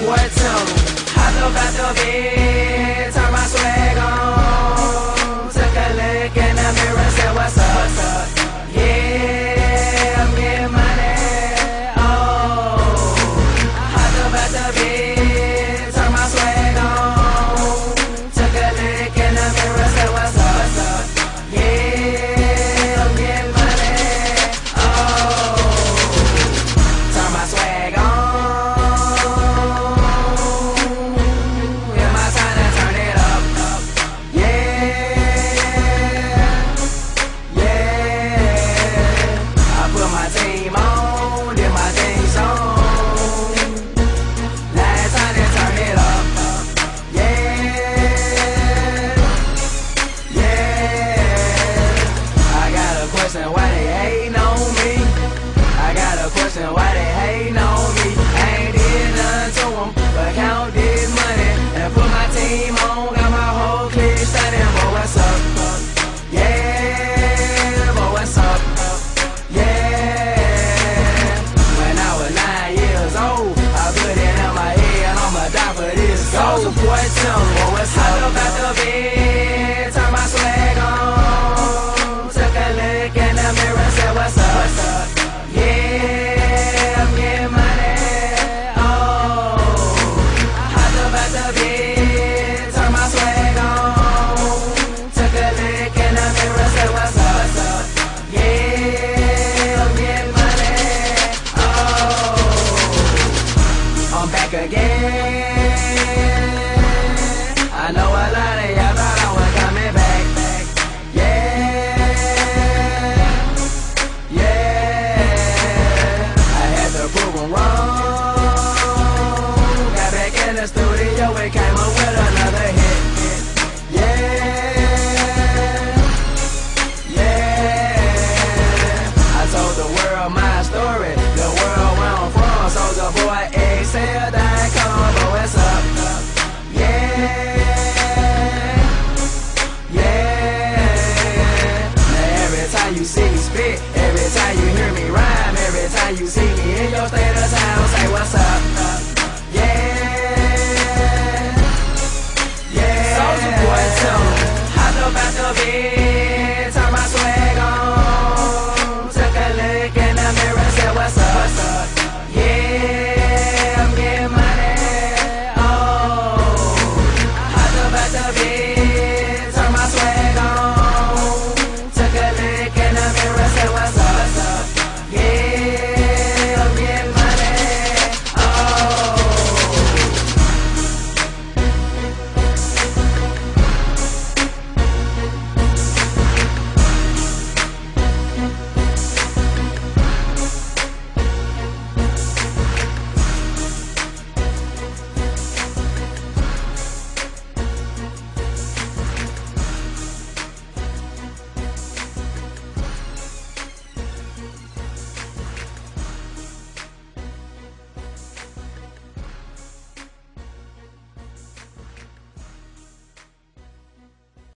我走，哈喽哈喽呗。bit. Every time you hear me rhyme, every time you see me